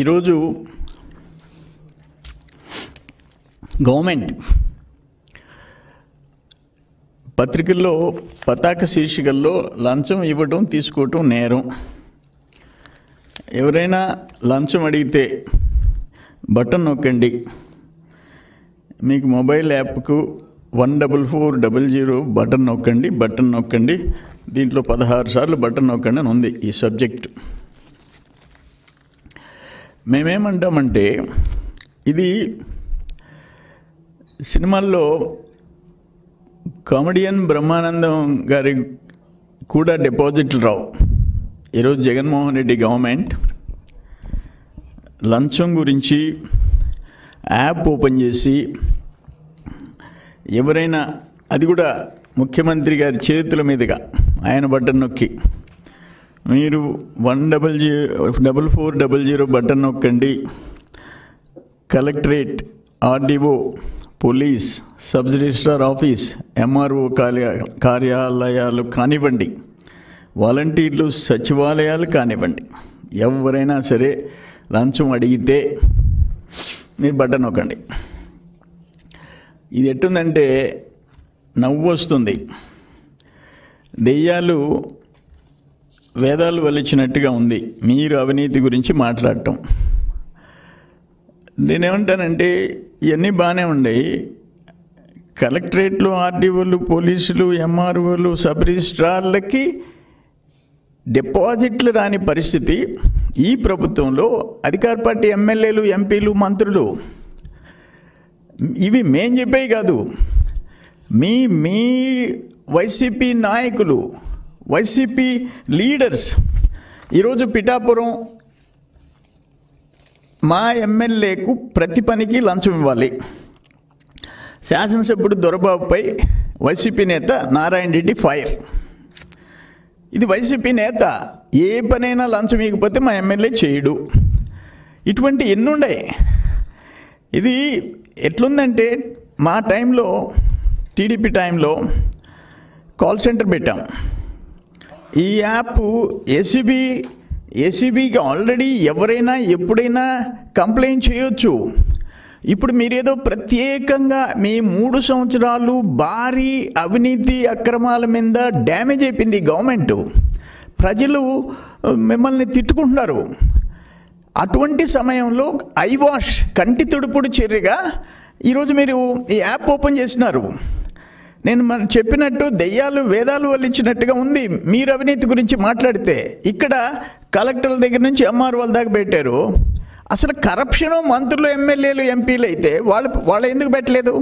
ఈరోజు గవర్నమెంట్ పత్రికల్లో పతాక శీర్షికల్లో లంచం ఇవ్వటం తీసుకోవటం నేరం. ఎవరైనా లంచం అడిగితే బటన్ నొక్కండి. మీకు మొబైల్ యాప్కు one double four double zero button నొక్కండి బటన్ నొక్కండి. దీంట్లో పదహారు సార్లు బటన్ నొక్కండి అని ఉంది ఈ సబ్జెక్ట్. మేమేమంటామంటే ఇది సినిమాల్లో కామెడియన్ బ్రహ్మానందం గారి కూడా డిపాజిట్లు రావు. ఈరోజు జగన్మోహన్ రెడ్డి గవర్నమెంట్ లంచం గురించి యాప్ ఓపెన్ చేసి ఎవరైనా అది కూడా ముఖ్యమంత్రి గారి చేతుల మీదుగా ఆయన బటన్ నొక్కి మీరు one double zero double four double zero button నొక్కండి. Collectorate RDO police sub registrar office MRO కార్య కార్యాలయాలు కానివ్వండి. వాలంటీర్లు సచివాలయాలు కానివ్వండి. ఎవరైనా సరే లంచం అడిగితే మీరు బటన్ నొక్కండి. ఇది ఎట్టుందంటే నవ్వు వస్తుంది దెయ్యాలు వేదాలు వలిచినట్టుగా ఉంది. మీరు అవినీతి గురించి మాట్లాడటం. నేనేమంటానంటే ఇవన్నీ బాగానే ఉన్నాయి కలెక్టరేట్లు ఆర్డీఓలు పోలీసులు ఎంఆర్ఓలు సబ్ రిజిస్ట్రార్లకి డిపాజిట్లు రాని పరిస్థితి ఈ ప్రభుత్వంలో. అధికార పార్టీ ఎమ్మెల్యేలు ఎంపీలు మంత్రులు. ఇవి మేం చెప్పేవి కాదు. మీ మీ వైసీపీ నాయకులు వైసీపీ లీడర్స్. ఈరోజు పిఠాపురం మా ఎమ్మెల్యేకు ప్రతి పనికి లంచం ఇవ్వాలి. శాసనసభ్యుడు దొరబాబుపై వైసీపీ నేత నారాయణ రెడ్డి ఫైర్. ఇది వైసీపీ నేత ఏ పనైనా లంచం ఇవ్వకపోతే మా ఎమ్మెల్యే చేయడు. ఇటువంటి ఎన్నుండే. ఇది ఎట్లుందంటే మా టైంలో టీడీపీ టైంలో కాల్ సెంటర్ పెట్టాం. ఈ యాప్ ఏసీబీ ఎసిబికి ఆల్రెడీ ఎవరైనా ఎప్పుడైనా కంప్లైంట్ చేయొచ్చు. ఇప్పుడు మీరేదో ప్రత్యేకంగా మీ మూడు సంవత్సరాలు భారీ అవినీతి అక్రమాల మీద డ్యామేజ్ అయిపోయింది గవర్నమెంట్ ప్రజలు మిమ్మల్ని తిట్టుకుంటున్నారు. అటువంటి సమయంలో ఐవాష్ కంటి తుడుపుడు చర్యగా ఈరోజు మీరు ఈ యాప్ ఓపెన్ చేసినారు నేను మనం చెప్పినట్టు దెయ్యాలు వేదాలు వల్లించినట్టుగా ఉంది. మీరు అవినీతి గురించి మాట్లాడితే ఇక్కడ కలెక్టర్ల దగ్గర నుంచి ఎంఆర్ఓల దాకా పెట్టారు. అసలు కరప్షను మంత్రులు ఎమ్మెల్యేలు ఎంపీలు అయితే వాళ్ళు వాళ్ళు ఎందుకు పెట్టలేదు?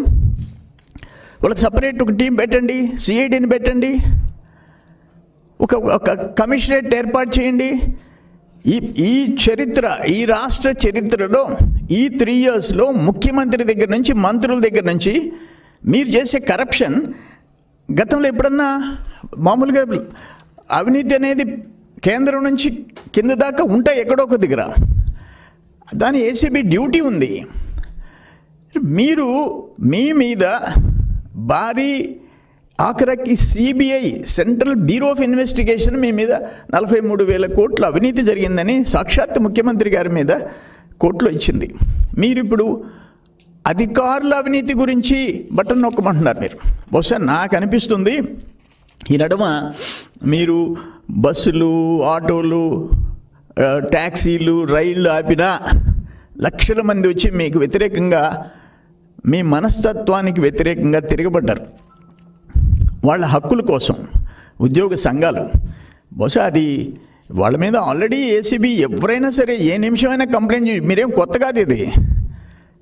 వాళ్ళకి సపరేట్ ఒక టీం పెట్టండి సిఐడిని పెట్టండి ఒక ఒక కమిషనరేట్ ఏర్పాటు చేయండి. ఈ ఈ చరిత్ర ఈ రాష్ట్ర చరిత్రలో ఈ త్రీ ఇయర్స్లో ముఖ్యమంత్రి దగ్గర నుంచి మంత్రుల దగ్గర నుంచి మీరు చేసే కరప్షన్ గతంలో ఎప్పుడన్నా మామూలుగా అవినీతి అనేది కేంద్రం నుంచి కింద దాకా ఉంటాయి ఎక్కడో ఒక దగ్గర. దాని ఏసీబీ డ్యూటీ ఉంది. మీరు మీ మీద భారీ ఆఖరికి CBI central bureau of investigation మీ మీద నలభై మూడు వేల కోట్ల అవినీతి జరిగిందని సాక్షాత్ ముఖ్యమంత్రి గారి మీద కోర్టులో ఇచ్చింది. మీరు ఇప్పుడు అధికారుల అవినీతి గురించి బట్టను నొక్కమంటున్నారు మీరు. బహుశా నాకు అనిపిస్తుంది ఈ నడుమ మీరు బస్సులు ఆటోలు ట్యాక్సీలు రైళ్ళు ఆపినా లక్షల మంది వచ్చి మీకు వ్యతిరేకంగా మీ మనస్తత్వానికి వ్యతిరేకంగా తిరగబడ్డారు. వాళ్ళ హక్కుల కోసం ఉద్యోగ సంఘాలు. బహుశా అది వాళ్ళ మీద ఆల్రెడీ ఏసీబీ ఎవరైనా సరే ఏ నిమిషమైనా కంప్లైంట్ మీరేం కొత్త కాదు ఇది?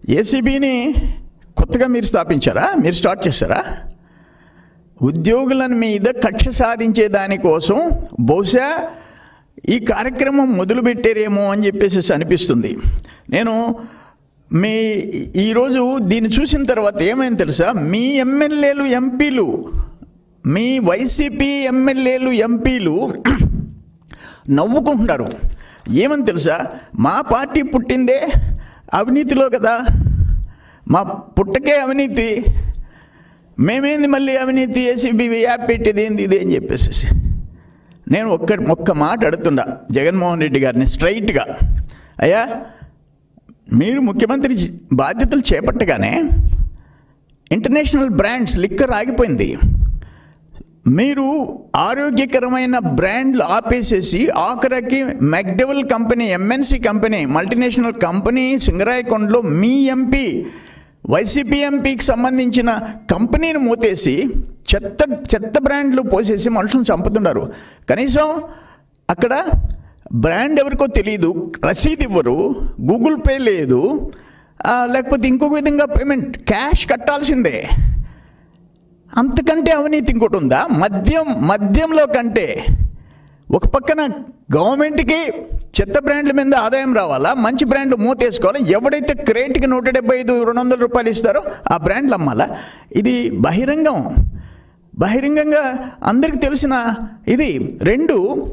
ఏసీబీని కొత్తగా మీరు స్థాపించారా? మీరు స్టార్ట్ చేశారా? ఉద్యోగులను మీద కక్ష సాధించే దానికోసం బహుశా ఈ కార్యక్రమం మొదలుపెట్టారేమో అని చెప్పేసి అనిపిస్తుంది. నేను మీ ఈరోజు దీన్ని చూసిన తర్వాత ఏమైంది తెలుసా? మీ ఎమ్మెల్యేలు ఎంపీలు మీ వైసీపీ ఎమ్మెల్యేలు ఎంపీలు నవ్వుకుంటున్నారు. ఏమని తెలుసా? మా పార్టీ పుట్టిందే అవినీతిలో కదా. మా పుట్టకే అవినీతి. మేమేంది మళ్ళీ అవినీతి? ఏసీబీ యాప్ పెట్టేది ఏంది? ఇది అని చెప్పేసి. నేను ఒక్క ఒక్క మాట అడుగుతుండా జగన్మోహన్ రెడ్డి గారిని స్ట్రైట్గా. అయ్యా మీరు ముఖ్యమంత్రి బాధ్యతలు చేపట్టగానే ఇంటర్నేషనల్ బ్రాండ్స్ లిక్కర్ ఆగిపోయింది. మీరు ఆరోగ్యకరమైన బ్రాండ్లు ఆపేసేసి ఆఖరికి McDowell company MNC company multinational company సింగరాయకొండలో మీ ఎంపీ వైసీపీ ఎంపీకి సంబంధించిన కంపెనీని మూతేసి చెత్త చెత్త బ్రాండ్లు పోసేసి మనుషులను చంపుతున్నారు కనీసం అక్కడ బ్రాండ్ ఎవరికో తెలియదు రసీదు ఇవ్వరు గూగుల్ పే లేదు లేకపోతే ఇంకొక విధంగా పేమెంట్ క్యాష్ కట్టాల్సిందే. అంతకంటే అవినీతి ఇంకోటి ఉందా? మద్యం మద్యంలో కంటే ఒక పక్కన గవర్నమెంట్కి చెత్త బ్రాండ్ల మీద ఆదాయం రావాలా? మంచి బ్రాండ్లు మూతేసుకోవాలి? ఎవడైతే క్రేట్కి నూట డెబ్బై ఐదు రెండు వందల రూపాయలు ఇస్తారో ఆ బ్రాండ్లు అమ్మాలా? ఇది బహిరంగం. బహిరంగంగా అందరికి తెలిసిన ఇది. రెండు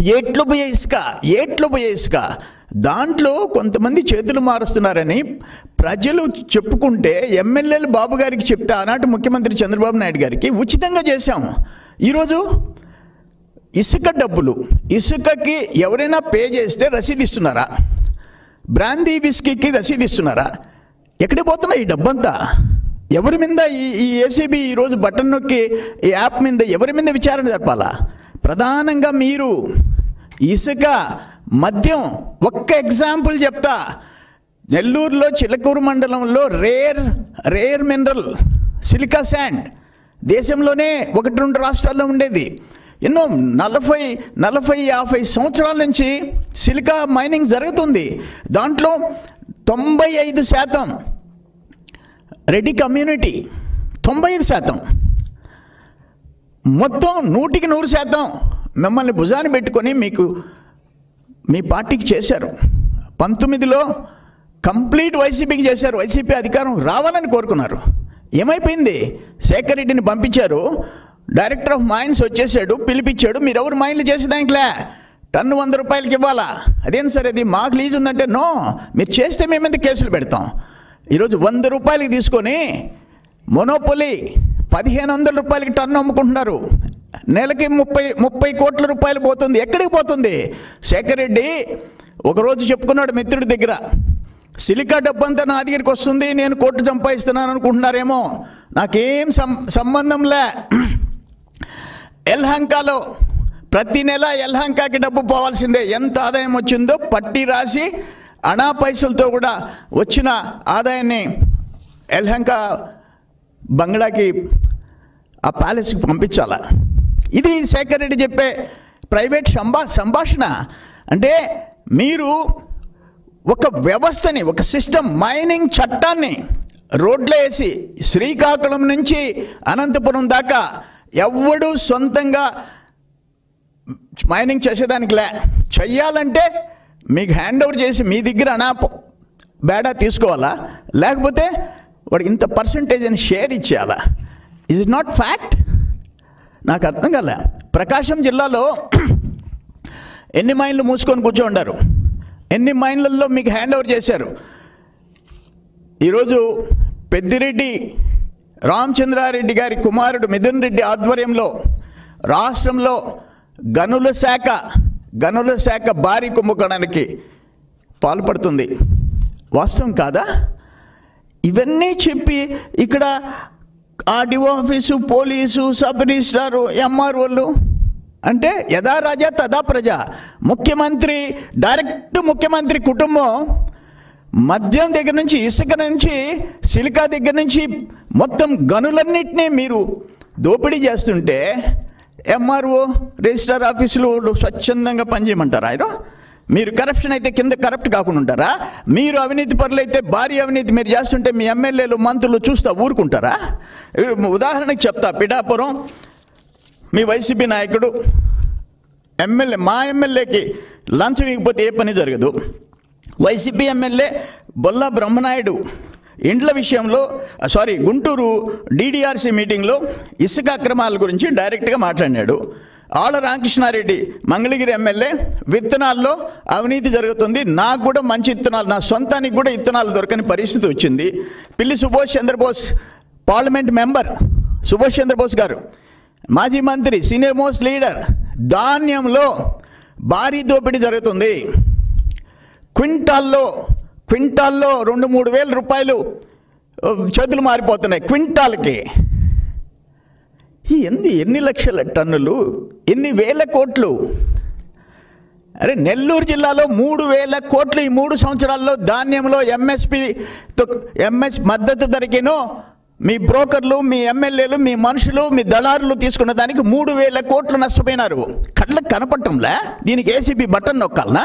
ఏట్లు పోయే ఇసుక ఏట్లు పోయే ఇసుక. దాంట్లో కొంతమంది చేతులు మారుస్తున్నారని ప్రజలు చెప్పుకుంటే ఎమ్మెల్యేలు బాబు గారికి చెప్తే ఆనాటి ముఖ్యమంత్రి చంద్రబాబు నాయుడు గారికి ఉచితంగా చేశాము ఈరోజు ఇసుక డబ్బులు ఇసుకకి ఎవరైనా పే చేస్తే రసీదు ఇస్తున్నారా బ్రాందీ విస్కీకి రసీదు ఇస్తున్నారా ఎక్కడికి పోతున్నా ఈ డబ్బంతా? ఎవరి మీద ఈ ఈ ఏసీబీ ఈరోజు బటన్ నొక్కి ఈ యాప్ మీద ఎవరి మీద విచారణ జరపాలా? ప్రధానంగా మీరు. ఇసుక మద్యం ఒక్క ఎగ్జాంపుల్ చెప్తా. నెల్లూరులో చిలకూరు మండలంలో rare rare mineral silica sand. దేశంలోనే ఒకటి రెండు రాష్ట్రాల్లో ఉండేది. ఎన్నో నలభై నలభై యాభై సంవత్సరాల నుంచి సిలికా మైనింగ్ జరుగుతుంది. దాంట్లో తొంభై ఐదు శాతం రెడ్డి కమ్యూనిటీ. తొంభై ఐదు శాతం. మొత్తం నూటికి నూరు శాతం మిమ్మల్ని భుజాన్ని పెట్టుకొని మీకు మీ పార్టీకి చేశారు. పంతొమ్మిదిలో కంప్లీట్ వైసీపీకి చేశారు. వైసీపీ అధికారం రావాలని కోరుకున్నారు. ఏమైపోయింది? శేఖర్ రెడ్డిని పంపించారు. డైరెక్టర్ ఆఫ్ మైన్స్ వచ్చేసాడు పిలిపించాడు. మీరు ఎవరు మైండ్లు చేసేదానికిలే టన్ను వంద రూపాయలకి ఇవ్వాలా? అదేం సరే అది? మాకు లీజ్ ఉందంటే నో. మీరు చేస్తే మేము మీద కేసులు పెడతాం? ఈరోజు వంద రూపాయలకి తీసుకొని మొనోపొలి పదిహేను వందల రూపాయలకి టన్ను అమ్ముకుంటున్నారు. నెలకి ముప్పై ముప్పై కోట్ల రూపాయలు పోతుంది. ఎక్కడికి పోతుంది? శేఖర్ రెడ్డి ఒకరోజు చెప్పుకున్నాడు మిత్రుడి దగ్గర సిలికా డబ్బంతా నా దగ్గరికి వస్తుంది నేను కోట్లు సంపాదిస్తున్నాను అనుకుంటున్నారేమో. నాకేం సం సంబంధంలే ఎల్హంకాలో ప్రతి నెల ఎల్హంకాకి డబ్బు పోవాల్సిందే. ఎంత ఆదాయం వచ్చిందో పట్టి రాసి అనా పైసలతో కూడా వచ్చిన ఆదాయాన్ని ఎల్హంక బంగ్లాకి ఆ ప్యాలెస్కి పంపించాలా? ఇది శేఖర్ రెడ్డి చెప్పే ప్రైవేట్ సంభా సంభాషణ. అంటే మీరు ఒక వ్యవస్థని ఒక సిస్టమ్ మైనింగ్ చట్టాన్ని రోడ్లో వేసి శ్రీకాకుళం నుంచి అనంతపురం దాకా ఎవడు సొంతంగా మైనింగ్ చేసేదానికి లే చెయ్యాలంటే మీకు హ్యాండ్ ఓవర్ చేసి మీ దగ్గర అనా బేడా తీసుకోవాలా? లేకపోతే వాడు ఇంత పర్సంటేజ్ అని షేర్ ఇచ్చేయాలా? ఇస్ ఇట్ నాట్ ఫ్యాక్ట్ నాకు అర్థం కాలే. ప్రకాశం జిల్లాలో ఎన్ని మైన్లు మూసుకొని కూర్చో ఉండారు ఎన్ని మైన్లలో మీకు హ్యాండ్ ఓవర్ చేశారు? ఈరోజు పెద్దిరెడ్డి రామచంద్రారెడ్డి గారి కుమారుడు మిథున్ రెడ్డి ఆధ్వర్యంలో రాష్ట్రంలో గనుల శాఖ గనుల శాఖ భారీ కుంభకోణానికి పాల్పడుతుంది. వాస్తవం కాదా? ఇవన్నీ చెప్పి ఇక్కడ RDO office police sub registrar ఎంఆర్ఓలు. అంటే యథా రాజా తదా ప్రజ. ముఖ్యమంత్రి డైరెక్ట్ ముఖ్యమంత్రి కుటుంబం మద్యం దగ్గర నుంచి ఇసుక నుంచి సిలికా దగ్గర నుంచి మొత్తం గనులన్నింటినీ మీరు దోపిడీ చేస్తుంటే ఎంఆర్ఓ రిజిస్ట్రార్ ఆఫీసులు స్వచ్ఛందంగా పనిచేయమంటారు ఆయన? మీరు కరప్షన్ అయితే కింద కరప్ట్ కాకుండా ఉంటారా? మీరు అవినీతి పరులు అయితే భారీ అవినీతి మీరు చేస్తుంటే మీ ఎమ్మెల్యేలు మంత్రులు చూస్తా ఊరుకుంటారా? ఉదాహరణకు చెప్తా పిఠాపురం. మీ వైసీపీ నాయకుడు ఎమ్మెల్యే మా ఎమ్మెల్యేకి లంచం ఇవ్వకపోతే ఏ పని జరగదు. వైసీపీ ఎమ్మెల్యే బొల్లా బ్రహ్మనాయుడు ఇండ్ల విషయంలో సారీ గుంటూరు డీడీఆర్సీ మీటింగ్లో ఇసుక అక్రమాల గురించి డైరెక్ట్గా మాట్లాడినాడు. ఆళ్ళ రామకృష్ణారెడ్డి మంగళగిరి ఎమ్మెల్యే విత్తనాల్లో అవినీతి జరుగుతుంది. నాకు కూడా మంచి విత్తనాలు నా సొంతానికి కూడా విత్తనాలు దొరకని పరిస్థితి వచ్చింది. Pilli Subhash Chandrabose parliament member Subhash Chandrabose garu. మాజీ మంత్రి సీనియర్ మోస్ట్ లీడర్ ధాన్యంలో భారీ దోపిడీ జరుగుతుంది. క్వింటాల్లో క్వింటాల్లో రెండు మూడు వేల రూపాయలు చేతులు మారిపోతున్నాయి. క్వింటాల్కి ఈ ఎన్ని ఎన్ని లక్షల టన్నులు ఎన్ని వేల కోట్లు? అరే నెల్లూరు జిల్లాలో మూడు వేల కోట్లు ఈ మూడు సంవత్సరాల్లో ధాన్యంలో ఎంఎస్పితో ఎంఎస్ మద్దతు ధరకినో మీ బ్రోకర్లు మీ ఎమ్మెల్యేలు మీ మనుషులు మీ దళారులు తీసుకున్న దానికి మూడు వేల కోట్లు నష్టపోయినారు. కళ్ళకు కనపడటంలే? దీనికి ఏసీబీ బటన్ నొక్కాలనా?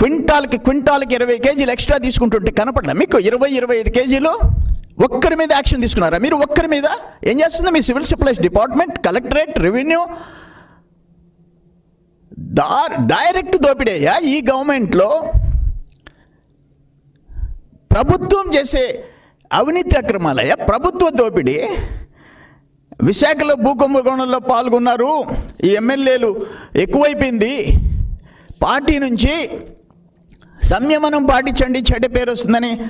క్వింటాల్కి క్వింటాల్కి ఇరవై కేజీలు ఎక్స్ట్రా తీసుకుంటుంటే కనపడలే మీకు? ఇరవై ఇరవై ఐదు కేజీలు? ఒక్కరి మీద యాక్షన్ తీసుకున్నారా? మీరు ఒక్కరి మీద? ఏం చేస్తుంది? మీ civil supplies department collectorate revenue దా డైరెక్ట్ దోపిడేయా? ఈ గవర్నమెంట్లో ప్రభుత్వం చేసే అవినీతి అక్రమాలయ్యా? ప్రభుత్వ దోపిడీ. విశాఖలో భూకుంభకోణంలో పాల్గొన్నారు. ఈ ఎమ్మెల్యేలు ఎక్కువైపోయింది. పార్టీ నుంచి సంయమనం పాటించండి చెడ్డ పేరు వస్తుందని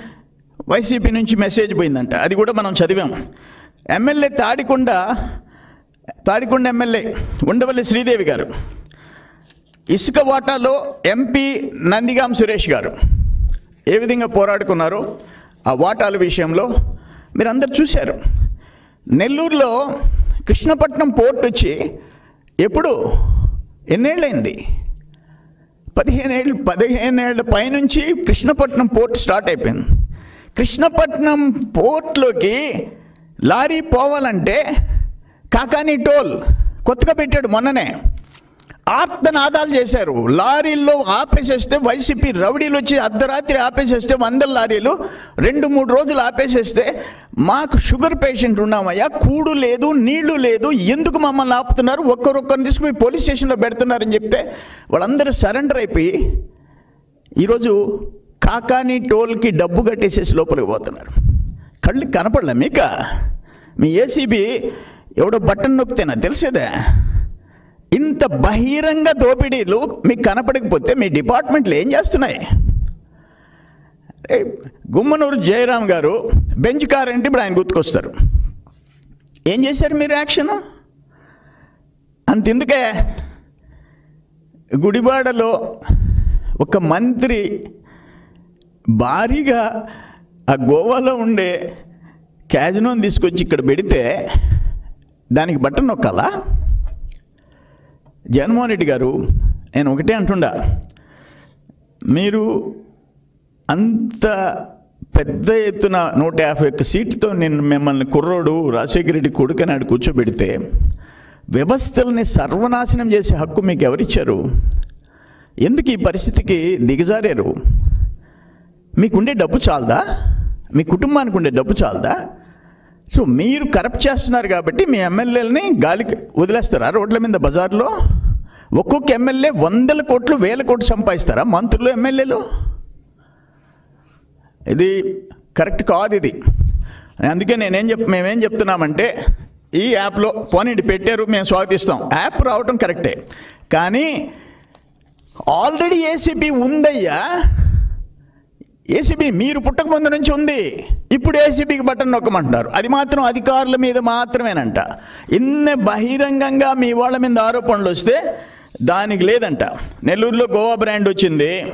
వైసీపీ నుంచి మెసేజ్ పోయిందంట. అది కూడా మనం చదివాం. MLA Tadikonda Tadikonda MLA Undavalli Sridevi garu. ఇసుక వాటాలో ఎంపీ నందిగాం సురేష్ గారు. ఏ విధంగా పోరాడుకున్నారో ఆ వాటాల విషయంలో మీరు అందరు చూశారు. నెల్లూరులో కృష్ణపట్నం పోర్ట్ వచ్చి ఎప్పుడు? ఎన్నేళ్ళైంది? పదిహేను పదిహేనేళ్ళ పదిహేను ఏళ్ళ పైనుంచి కృష్ణపట్నం పోర్ట్ స్టార్ట్ అయిపోయింది. కృష్ణపట్నం పోర్ట్లోకి లారీ పోవాలంటే కాకాని టోల్ కొత్తగా పెట్టాడు మొన్ననే. ఆర్తనాదాలు చేశారు. లారీల్లో ఆపేసేస్తే వైసీపీ రౌడీలు వచ్చి అర్ధరాత్రి ఆపేసేస్తే వందల లారీలు రెండు మూడు రోజులు ఆపేసేస్తే మాకు షుగర్ పేషెంట్ ఉన్నామయ్యా కూడు లేదు నీళ్ళు లేదు ఎందుకు మమ్మల్ని ఆపుతున్నారు? ఒక్కరొక్కరిని తీసుకుపోయి పోలీస్ స్టేషన్లో పెడుతున్నారని చెప్తే వాళ్ళందరూ సరెండర్ అయిపోయి ఈరోజు కాకాని టోల్కి డబ్బు కట్టేసేసి లోపలికి పోతున్నారు. కళ్ళు కనపడలే మీక? మీ ఏసీబీ ఎవడో బట్టన్ నొక్కితేనా తెలిసేదే. ఇంత బహిరంగ దోపిడీలు మీకు కనపడకపోతే మీ డిపార్ట్మెంట్లు ఏం చేస్తున్నాయి? గుమ్మనూరు జయరాం గారు బెంచ్ కార్ అంటే ఇప్పుడు ఆయన గుర్తుకొస్తారు. ఏం చేశారు మీరు యాక్షన్? అంతెందుకే? గుడివాడలో ఒక మంత్రి భారీగా ఆ గోవాలో ఉండే క్యాజినోని తీసుకొచ్చి ఇక్కడ పెడితే దానికి బట్టన్ నొక్కాలా? జగన్మోహన్ రెడ్డి గారు నేను ఒకటే అంటుండా మీరు అంత పెద్ద ఎత్తున నూట యాభై ఒక్క సీట్తో నేను మిమ్మల్ని కుర్రోడు రాజశేఖర రెడ్డి కొడుకని ఆడు కూర్చోబెడితే వ్యవస్థల్ని సర్వనాశనం చేసే హక్కు మీకు ఎవరిచ్చారు ఎందుకు ఈ పరిస్థితికి దిగజారారు? మీకుండే డబ్బు చాలదా? మీ కుటుంబానికి ఉండే డబ్బు చాలదా? సో మీరు కరప్ట్ చేస్తున్నారు కాబట్టి మీ ఎమ్మెల్యేలని గాలికి వదిలేస్తారా రోడ్ల మీద బజార్లో? ఒక్కొక్క ఎమ్మెల్యే వందల కోట్లు వేల కోట్లు సంపాదిస్తారా మంత్రులు ఎమ్మెల్యేలు? ఇది కరెక్ట్ కాదు ఇది. అందుకే నేనేం చెప్ మేమేం చెప్తున్నామంటే ఈ యాప్లో పోనీటి పెట్టారు మేము స్వాగతిస్తాం. యాప్ రావటం కరెక్టే కానీ ఆల్రెడీ ఏసీబీ ఉందయ్యా. ఏసీబీ మీరు పుట్టక ముందు నుంచి ఉంది. ఇప్పుడు ఏసీబీకి బటన్ నొక్కమంటున్నారు. అది మాత్రం అధికారుల మీద మాత్రమేనంట. ఇన్ని బహిరంగంగా మీ వాళ్ళ మీద ఆరోపణలు వస్తే దానికి లేదంట. నెల్లూరులో గోవా బ్రాండ్ వచ్చింది.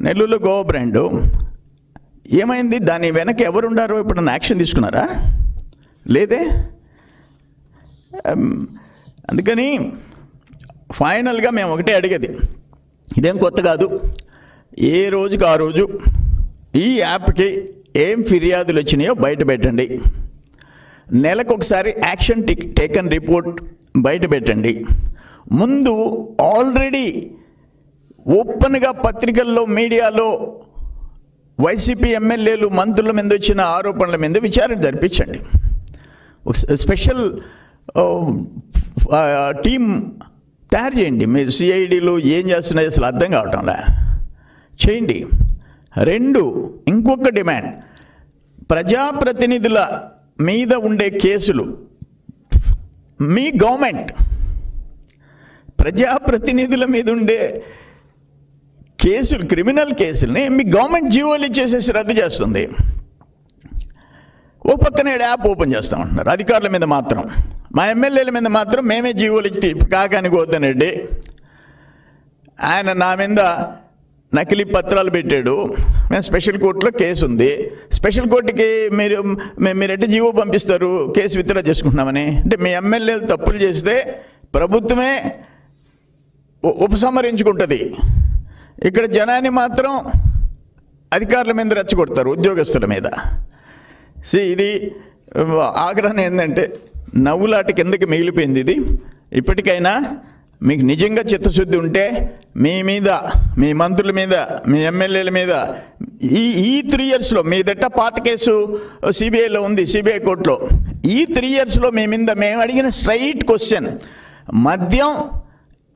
నెల్లూరులో గోవా బ్రాండు. ఏమైంది? దాని వెనక ఎవరుండారో ఇప్పుడు యాక్షన్ తీసుకున్నారా? లేదే? అందుకని ఫైనల్గా మేము ఒకటే అడిగేది. ఇదేం కొత్త కాదు. ఏ రోజుకి ఆ రోజు ఈ యాప్కి ఏం ఫిర్యాదులు వచ్చినాయో బయట పెట్టండి. నెలకు ఒకసారి యాక్షన్ టిక్ టేకన్ రిపోర్ట్ బయట పెట్టండి. ముందు ఆల్రెడీ ఓపెన్గా పత్రికల్లో మీడియాలో వైసీపీ ఎమ్మెల్యేలు మంత్రుల మీద వచ్చిన ఆరోపణల మీద విచారణ జరిపించండి. ఒక స్పెషల్ టీం తయారు చేయండి. మీరు సిఐడిలు ఏం చేస్తున్నాయి అసలు అర్థం కావటంలే. చేయండి. రెండు ఇంకొక డిమాండ్. ప్రజాప్రతినిధుల మీద ఉండే కేసులు. మీ గవర్నమెంట్. ప్రజాప్రతినిధుల మీద ఉండే కేసులు క్రిమినల్ కేసుల్ని మీ గవర్నమెంట్ జీవోలు ఇచ్చేసేసి రద్దు చేస్తుంది. ఓ పక్కన యాప్ ఓపెన్ చేస్తాం అంటున్నారు అధికారుల మీద మాత్రం. మా ఎమ్మెల్యేల మీద మాత్రం మేమే జీవోలు ఇచ్చి కాకానికి వద్దనండి. ఆయన నా మీద నకిలీ పత్రాలు పెట్టాడు. మేము స్పెషల్ కోర్టులో కేసు ఉంది. స్పెషల్ కోర్టుకి మీరు మీరంటే మీరు జీవో పంపిస్తారు కేసు విత్డ్రా చేసుకుంటున్నామని. అంటే మీ ఎమ్మెల్యేలు తప్పులు చేస్తే ప్రభుత్వమే ఉపసంహరించుకుంటుంది. ఇక్కడ జనాన్ని మాత్రం అధికారుల మీద రెచ్చగొడతారు ఉద్యోగస్తుల మీద. సి ఇది ఆగ్రహం ఏంటంటే నవ్వులాట కిందకి మిగిలిపోయింది ఇది. ఇప్పటికైనా మీకు నిజంగా చిత్తశుద్ధి ఉంటే మీ మీద మీ మంత్రుల మీద మీ ఎమ్మెల్యేల మీద ఈ ఈ త్రీ ఇయర్స్లో మీ దట్ట పాత కేసు సిబిఐలో ఉంది సిబిఐ కోర్టులో. ఈ త్రీ ఇయర్స్లో మీ మీద మేము అడిగిన స్ట్రైట్ క్వశ్చన్ మద్యం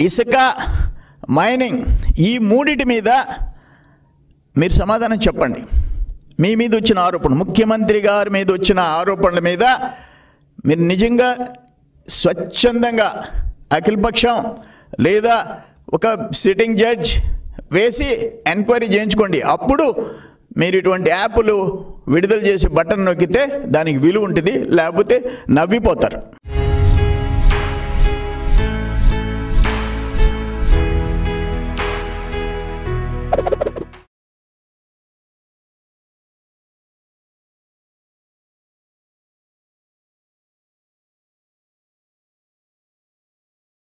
ఇసుక మైనింగ్ ఈ మూడిటి మీద మీరు సమాధానం చెప్పండి. మీ మీద వచ్చిన ఆరోపణ ముఖ్యమంత్రి గారి మీద వచ్చిన ఆరోపణల మీద మీరు నిజంగా స్వచ్ఛందంగా అఖిలపక్షం లేదా ఒక సిట్టింగ్ జడ్జ్ వేసి ఎంక్వైరీ చేయించుకోండి. అప్పుడు మీరు ఇటువంటి యాప్లు విడుదల చేసి బటన్ నొక్కితే దానికి విలువ ఉంటుంది లేకపోతే నవ్విపోతారు.